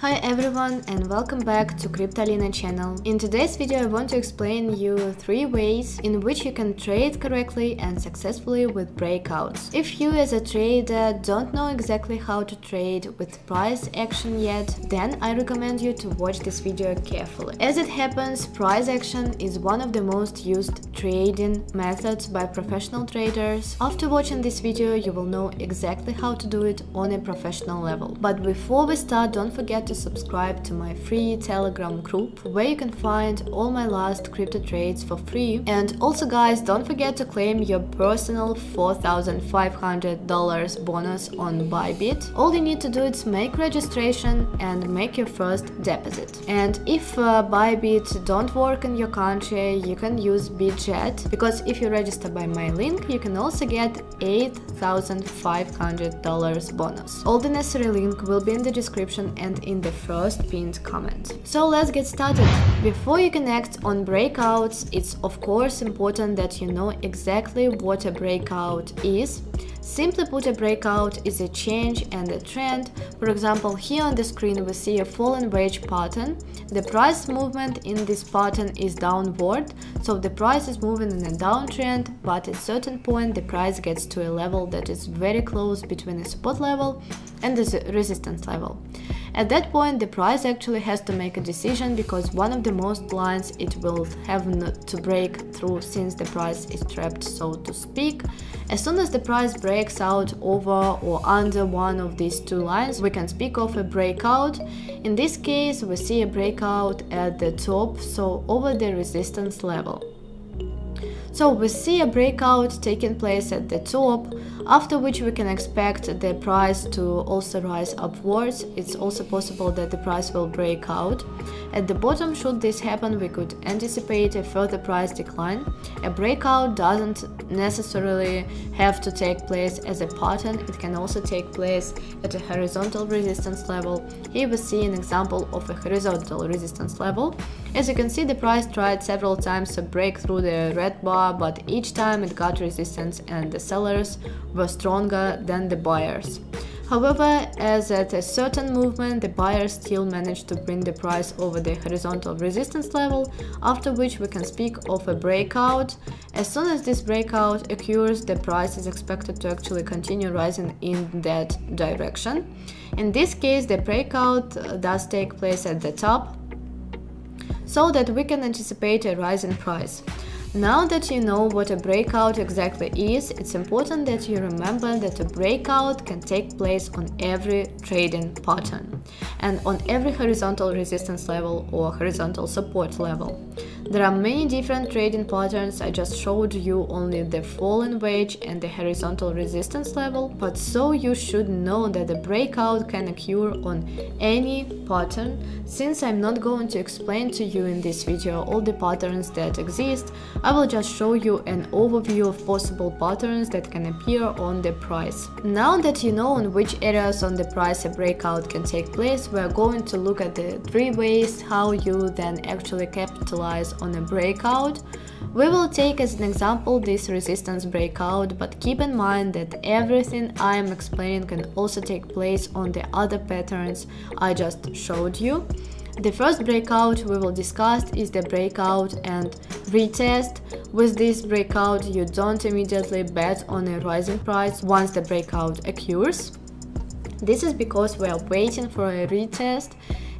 Hi everyone and welcome back to Cryptolina channel. In today's video I want to explain you three ways in which you can trade correctly and successfully with breakouts. If you as a trader don't know exactly how to trade with price action yet, then I recommend you to watch this video carefully. As it happens, price action is one of the most used trading methods by professional traders. After watching this video you will know exactly how to do it on a professional level. But before we start don't forget to subscribe to my free telegram group where you can find all my last crypto trades for free and also guys don't forget to claim your personal $4500 bonus on Bybit. All you need to do is make registration and make your first deposit. And if uh, Bybit don't work in your country you can use Bitget because if you register by my link you can also get $8500 bonus. All the necessary link will be in the description and in in the first pinned comment. So let's get started. Before you can act on breakouts, it's of course important that you know exactly what a breakout is. Simply put, a breakout is a change and a trend. For example, here on the screen we see a falling wedge pattern. The price movement in this pattern is downward, so the price is moving in a downtrend, but at a certain point the price gets to a level that is very close between the support level and the resistance level. At that point, the price actually has to make a decision because one of the most lines it will have to break through since the price is trapped, so to speak. As soon as the price breaks out over or under one of these two lines, we can speak of a breakout. In this case, we see a breakout at the top, so over the resistance level. So we see a breakout taking place at the top, after which we can expect the price to also rise upwards. It's also possible that the price will break out. At the bottom, should this happen, we could anticipate a further price decline. A breakout doesn't necessarily have to take place as a pattern, it can also take place at a horizontal resistance level. Here we see an example of a horizontal resistance level. As you can see, the price tried several times to break through the red bar, but each time it got resistance and the sellers were stronger than the buyers. However, as at a certain movement, the buyers still managed to bring the price over the horizontal resistance level, after which we can speak of a breakout. As soon as this breakout occurs, the price is expected to actually continue rising in that direction. In this case, the breakout uh, does take place at the top, so that we can anticipate a rise in price. Now that you know what a breakout exactly is, it's important that you remember that a breakout can take place on every trading pattern and on every horizontal resistance level or horizontal support level. There are many different trading patterns, I just showed you only the falling wedge and the horizontal resistance level, but so you should know that the breakout can occur on any pattern. Since I'm not going to explain to you in this video all the patterns that exist, I will just show you an overview of possible patterns that can appear on the price. Now that you know on which areas on the price a breakout can take place, we are going to look at the three ways how you then actually capitalize on a breakout. We will take as an example this resistance breakout, but keep in mind that everything I am explaining can also take place on the other patterns I just showed you. The first breakout we will discuss is the breakout and retest. With this breakout you don't immediately bet on a rising price once the breakout occurs. This is because we are waiting for a retest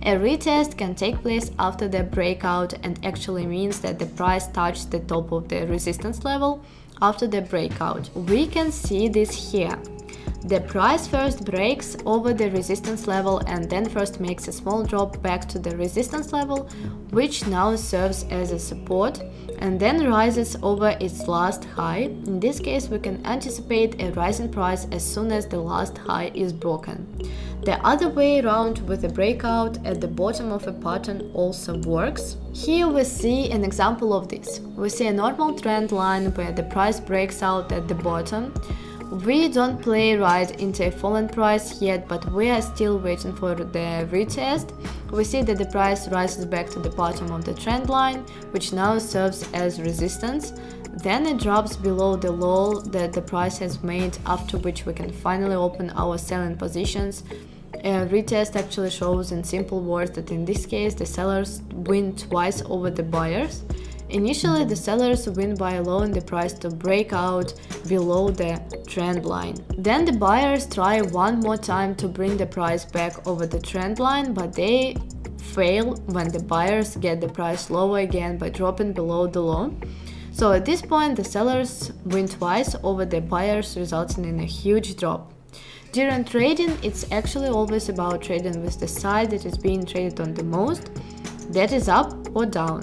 a retest can take place after the breakout and actually means that the price touched the top of the resistance level after the breakout. We can see this here. The price first breaks over the resistance level and then first makes a small drop back to the resistance level, which now serves as a support, and then rises over its last high. In this case, we can anticipate a rising price as soon as the last high is broken. The other way around with a breakout at the bottom of a pattern also works. Here we see an example of this. We see a normal trend line where the price breaks out at the bottom, we don't play right into a fallen price yet, but we are still waiting for the retest. We see that the price rises back to the bottom of the trend line, which now serves as resistance. Then it drops below the low that the price has made, after which we can finally open our selling positions A retest actually shows in simple words that in this case the sellers win twice over the buyers. Initially, the sellers win by allowing the price to break out below the trend line. Then the buyers try one more time to bring the price back over the trend line, but they fail when the buyers get the price lower again by dropping below the low. So at this point, the sellers win twice over the buyers, resulting in a huge drop. During trading, it's actually always about trading with the side that is being traded on the most, that is up or down.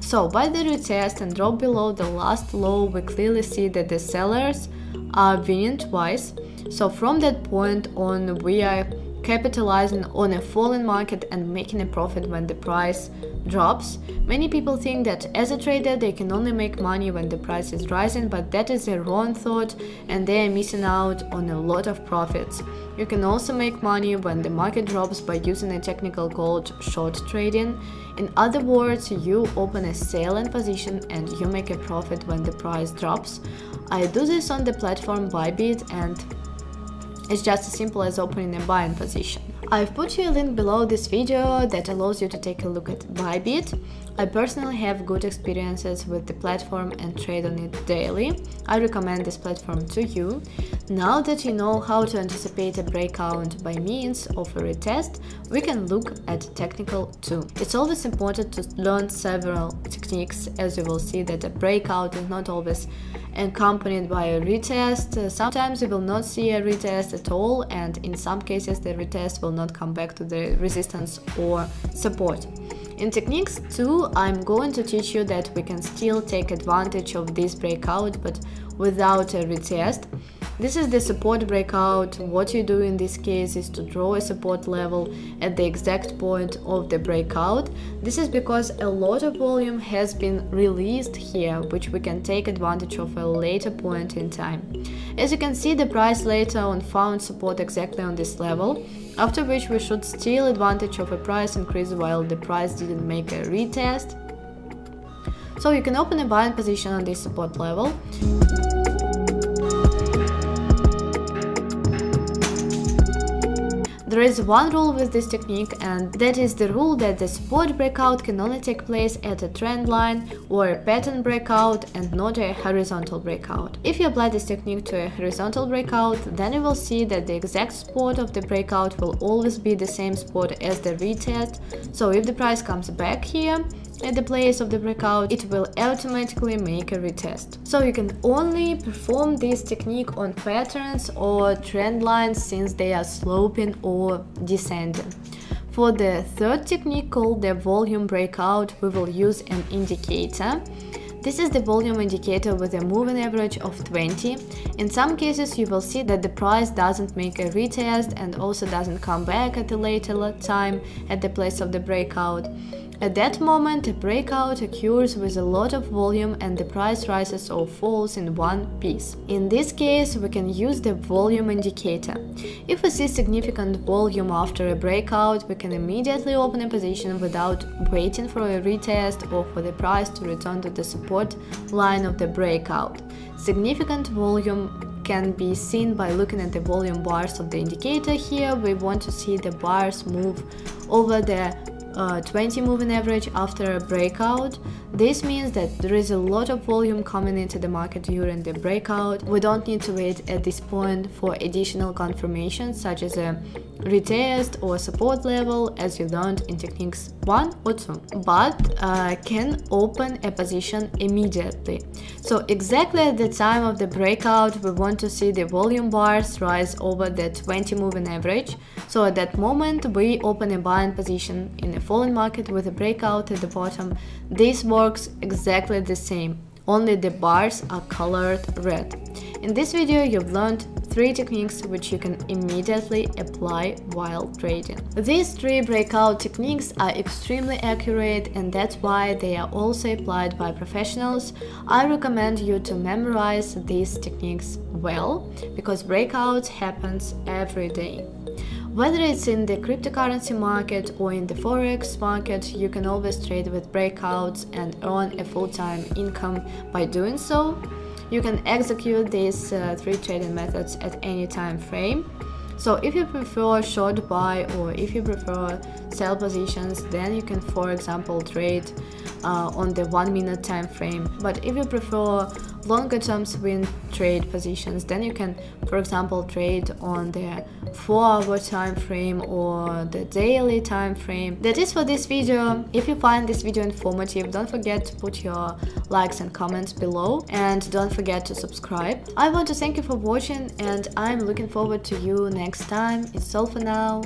So by the retest and drop below the last low, we clearly see that the sellers are winning twice. So from that point on, we are capitalizing on a falling market and making a profit when the price drops. Many people think that as a trader they can only make money when the price is rising, but that is a wrong thought and they are missing out on a lot of profits. You can also make money when the market drops by using a technical called short trading. In other words, you open a selling position and you make a profit when the price drops. I do this on the platform Bybit and it's just as simple as opening a buying position. I've put you a link below this video that allows you to take a look at Bybit. I personally have good experiences with the platform and trade on it daily. I recommend this platform to you. Now that you know how to anticipate a breakout by means of a retest, we can look at technical too. It's always important to learn several techniques as you will see that a breakout is not always accompanied by a retest. Uh, sometimes you will not see a retest at all and in some cases the retest will not come back to the resistance or support. In techniques 2, I'm going to teach you that we can still take advantage of this breakout but without a retest. This is the support breakout. What you do in this case is to draw a support level at the exact point of the breakout. This is because a lot of volume has been released here, which we can take advantage of a later point in time. As you can see, the price later on found support exactly on this level, after which we should steal advantage of a price increase while the price didn't make a retest. So you can open a buying position on this support level. There is one rule with this technique and that is the rule that the support breakout can only take place at a trend line or a pattern breakout and not a horizontal breakout. If you apply this technique to a horizontal breakout, then you will see that the exact spot of the breakout will always be the same spot as the retest. So if the price comes back here, at the place of the breakout, it will automatically make a retest. So you can only perform this technique on patterns or trend lines since they are sloping or descending. For the third technique called the volume breakout, we will use an indicator. This is the volume indicator with a moving average of 20. In some cases you will see that the price doesn't make a retest and also doesn't come back at a later time at the place of the breakout. At that moment, a breakout occurs with a lot of volume and the price rises or falls in one piece. In this case, we can use the volume indicator. If we see significant volume after a breakout, we can immediately open a position without waiting for a retest or for the price to return to the support line of the breakout. Significant volume can be seen by looking at the volume bars of the indicator here. We want to see the bars move over the uh, 20 moving average after a breakout. This means that there is a lot of volume coming into the market during the breakout. We don't need to wait at this point for additional confirmations such as a retest or support level as you learned in techniques 1 or 2 but uh, can open a position immediately. So exactly at the time of the breakout we want to see the volume bars rise over the 20 moving average. So at that moment we open a buying position in a falling market with a breakout at the bottom. This works exactly the same only the bars are colored red. In this video you've learned three techniques which you can immediately apply while trading. These three breakout techniques are extremely accurate and that's why they are also applied by professionals. I recommend you to memorize these techniques well because breakouts happens every day. Whether it's in the cryptocurrency market or in the forex market, you can always trade with breakouts and earn a full-time income by doing so. You can execute these uh, three trading methods at any time frame. So if you prefer short buy or if you prefer sell positions, then you can, for example, trade uh, on the one minute time frame. But if you prefer longer term swing trade positions, then you can, for example, trade on the four hour time frame or the daily time frame. That is for this video. If you find this video informative, don't forget to put your likes and comments below and don't forget to subscribe. I want to thank you for watching and I'm looking forward to you next time. It's all for now.